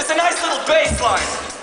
It's a nice little bass line.